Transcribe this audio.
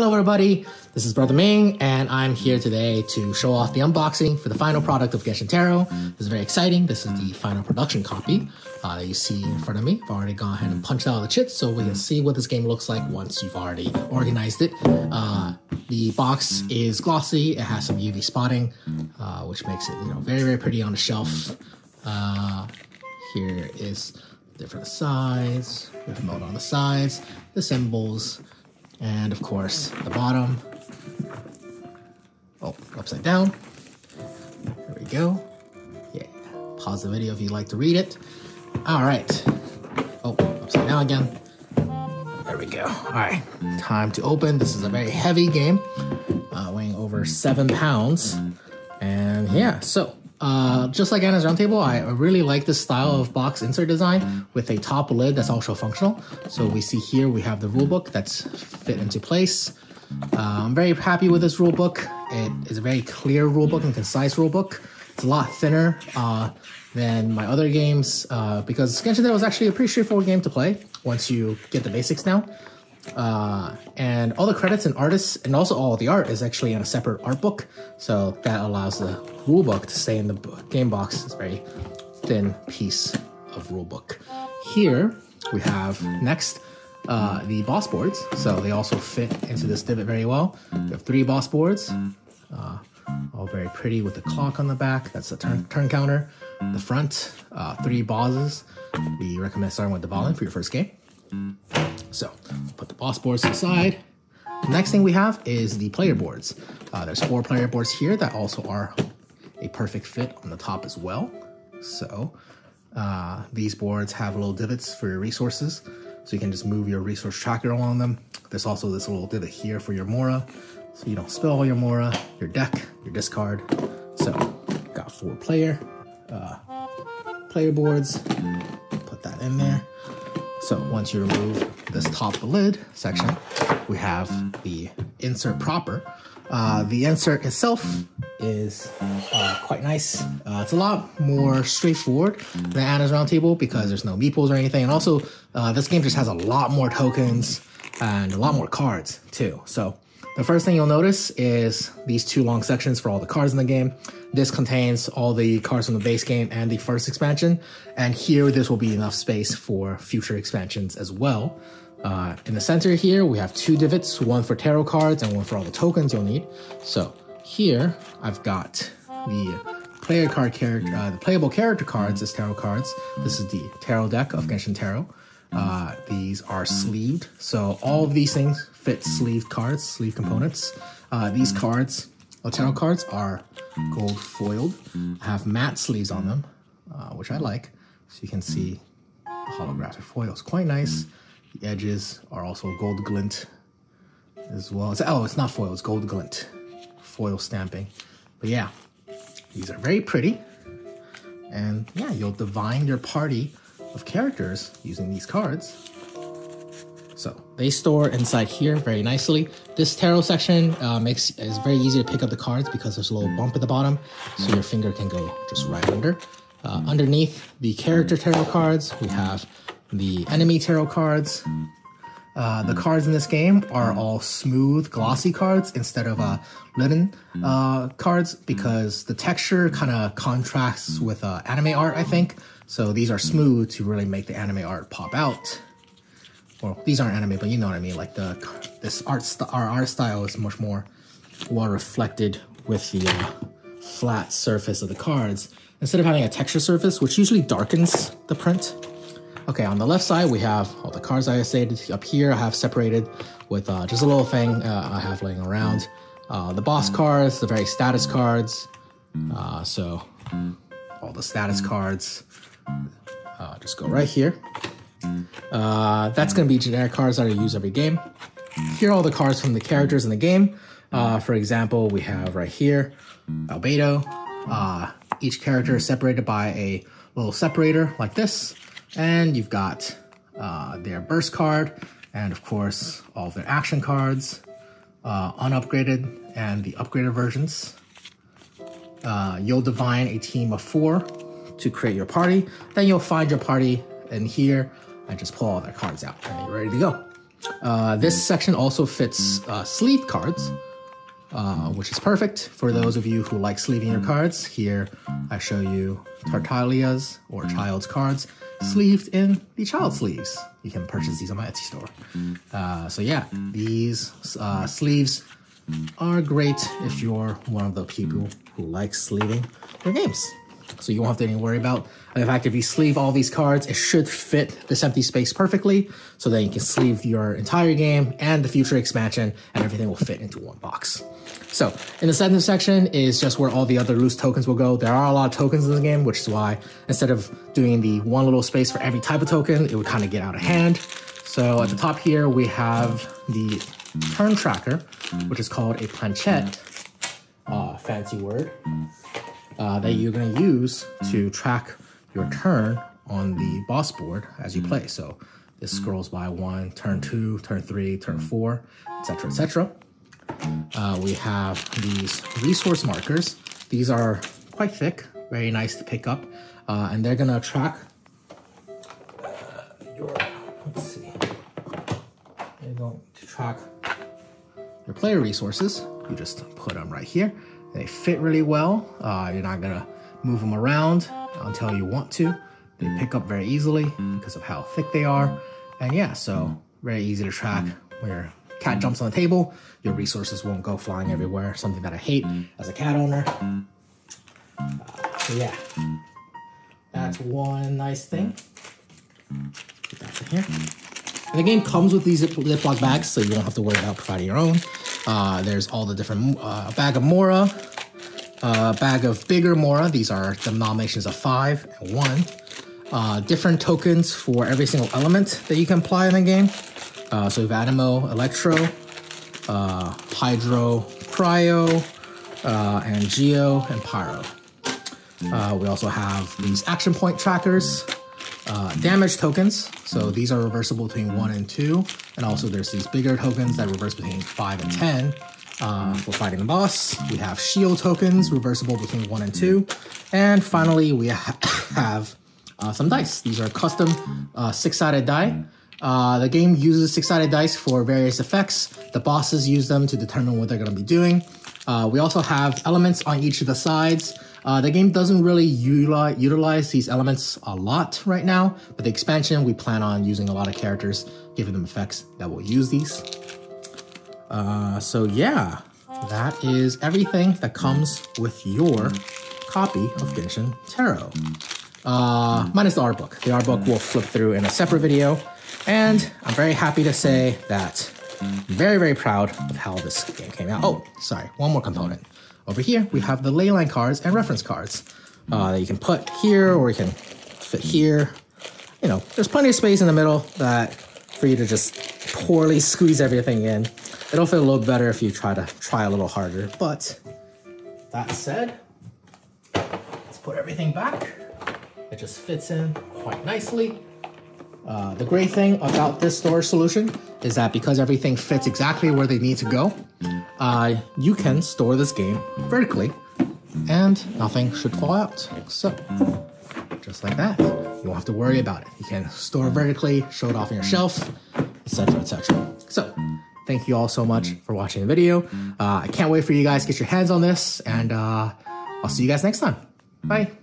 Hello, everybody. This is Brother Ming, and I'm here today to show off the unboxing for the final product of Genshin Tarot. This is very exciting. This is the final production copy uh, that you see in front of me. I've already gone ahead and punched out the chits so we can see what this game looks like once you've already organized it. Uh, the box is glossy. It has some UV spotting, uh, which makes it you know very very pretty on the shelf. Uh, here is different sides mode on the sides, the symbols, and of course the bottom. Oh, upside down. There we go. Yeah. Pause the video if you'd like to read it. All right. Oh, upside down again. There we go. All right. Time to open. This is a very heavy game, uh, weighing over seven pounds. And yeah, so uh, just like Anna's Roundtable, I really like this style of box insert design with a top lid that's also functional. So we see here we have the rulebook that's fit into place. Uh, I'm very happy with this rulebook. It is a very clear rulebook and concise rulebook. It's a lot thinner uh, than my other games uh, because Genshin was actually a pretty straightforward game to play once you get the basics down. Uh, and all the credits and artists, and also all the art is actually in a separate art book. So that allows the rule book to stay in the game box. It's a very thin piece of rule book. Here we have next uh, the boss boards. So they also fit into this divot very well. We have three boss boards, uh, all very pretty with the clock on the back. That's the turn, turn counter. The front, uh, three bosses. We recommend starting with the Dvalin for your first game. So put the boss boards aside. The next thing we have is the player boards. Uh, there's four player boards here that also are a perfect fit on the top as well. So uh, these boards have little divots for your resources. So you can just move your resource tracker along them. There's also this little divot here for your Mora. So you don't spill all your Mora, your deck, your discard. So got four player, uh, player boards. Put that in there. So once you remove this top lid section, we have the insert proper. Uh, the insert itself is uh, quite nice. Uh, it's a lot more straightforward than Anna's Roundtable because there's no meeples or anything. And also, uh, this game just has a lot more tokens and a lot more cards too. So the first thing you'll notice is these two long sections for all the cards in the game. This contains all the cards from the base game and the first expansion. And here, this will be enough space for future expansions as well. Uh, in the center here, we have two divots, one for tarot cards and one for all the tokens you'll need. So here, I've got the player card character, uh, the playable character cards as tarot cards. This is the tarot deck of Genshin Tarot. Uh, these are sleeved, so all of these things fit sleeved cards, sleeve components. Uh, these cards, tarot cards, are gold foiled, have matte sleeves on them, uh, which I like. So you can see the holographic foil is quite nice. The edges are also gold glint as well. It's, oh, it's not foil, it's gold glint. Foil stamping. But yeah, these are very pretty. And yeah, you'll divine your party of characters using these cards. So they store inside here very nicely. This tarot section uh, makes is very easy to pick up the cards because there's a little bump at the bottom, so your finger can go just right under. Uh, underneath the character tarot cards, we have the enemy tarot cards. Uh, the cards in this game are all smooth, glossy cards instead of uh, linen uh, cards because the texture kind of contrasts with uh, anime art, I think. So these are smooth to really make the anime art pop out. Well, these aren't anime, but you know what I mean. Like the this art our art style is much more well reflected with the uh, flat surface of the cards instead of having a texture surface, which usually darkens the print. Okay, on the left side we have all the cards I stated. Up here I have separated with uh, just a little thing uh, I have laying around. Uh, the boss cards, the very status cards. Uh, so all the status cards uh, just go right here. Uh, that's going to be generic cards that I use every game. Here are all the cards from the characters in the game. For example, we have right here Albedo. Each character is separated by a little separator like this. And you've got uh, their burst card, and of course, all of their action cards, uh, unupgraded and the upgraded versions. Uh, you'll divine a team of four to create your party. Then you'll find your party in here and just pull all their cards out and you're ready to go. Uh, this section also fits uh, sleeve cards, uh, which is perfect for those of you who like sleeving your cards. Here I show you Tartaglia's or Childe's cards sleeved in the Childe sleeves. You can purchase these on my Etsy store. Uh, so yeah, these uh, sleeves are great if you're one of the people who likes sleeving your games. So you won't have to worry about In fact if you sleeve all these cards, it should fit this empty space perfectly. So then you can sleeve your entire game and the future expansion and everything will fit into one box. So in the center section is just where all the other loose tokens will go. There are a lot of tokens in the game, which is why instead of doing the one little space for every type of token, it would kind of get out of hand. So at the top here, we have the turn tracker, which is called a planchette, uh, fancy word, uh, that you're going to use to track your turn on the boss board as you play. So this scrolls by one, turn two, turn three, turn four, etc., etc. Uh, we have these resource markers. These are quite thick, very nice to pick up, uh, and they're gonna track uh, your. Let's see. They're going to track your player resources. You just put them right here. They fit really well. Uh, you're not gonna move them around until you want to. They pick up very easily because of how thick they are. And yeah, so very easy to track when your cat jumps on the table, your resources won't go flying everywhere. Something that I hate as a cat owner. Uh, yeah, that's one nice thing. Put that in here. And the game comes with these Ziploc bags, so you don't have to worry about providing your own. Uh, there's all the different uh, bag of Mora, uh, bag of bigger Mora. These are the denominations of five and one. Uh, different tokens for every single element that you can apply in the game. Uh, so we have Anemo, Electro, uh, Hydro, Cryo, uh, and Geo, and Pyro. Uh, we also have these action point trackers, uh, damage tokens. So these are reversible between 1 and 2. And also there's these bigger tokens that reverse between 5 and 10 uh, for fighting the boss. We have shield tokens, reversible between 1 and 2. And finally, we ha have uh, some dice. These are custom uh, six-sided die. Uh, the game uses six-sided dice for various effects. The bosses use them to determine what they're going to be doing. Uh, we also have elements on each of the sides. Uh, the game doesn't really utilize, utilize these elements a lot right now, but the expansion, we plan on using a lot of characters, giving them effects that will use these. Uh, so yeah, that is everything that comes with your copy of Genshin Tarot. Uh, minus the art book. The art book will flip through in a separate video. And I'm very happy to say that I'm very, very proud of how this game came out. Oh, sorry, one more component. Over here, we have the leyline cards and reference cards uh, that you can put here or you can fit here. You know, there's plenty of space in the middle that for you to just poorly squeeze everything in. It'll feel a little better if you try to try a little harder. But that said, let's put everything back. It just fits in quite nicely. Uh, the great thing about this storage solution is that because everything fits exactly where they need to go, uh, you can store this game vertically and nothing should fall out. So, just like that. You won't have to worry about it. You can store vertically, show it off on your shelf, etc., etc. So, thank you all so much for watching the video. Uh, I can't wait for you guys to get your hands on this, and uh, I'll see you guys next time. Bye.